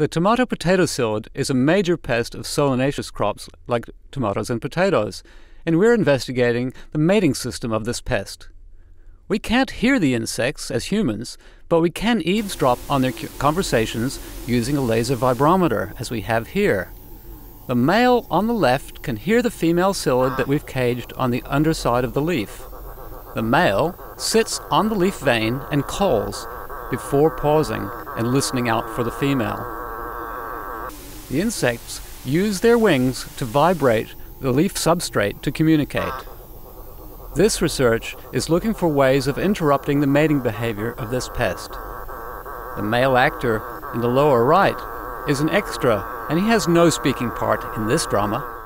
The tomato potato psyllid is a major pest of solanaceous crops like tomatoes and potatoes, and we're investigating the mating system of this pest. We can't hear the insects as humans, but we can eavesdrop on their conversations using a laser vibrometer, as we have here. The male on the left can hear the female psyllid that we've caged on the underside of the leaf. The male sits on the leaf vein and calls before pausing and listening out for the female. The insects use their wings to vibrate the leaf substrate to communicate. This research is looking for ways of interrupting the mating behavior of this pest. The male actor in the lower right is an extra, and he has no speaking part in this drama.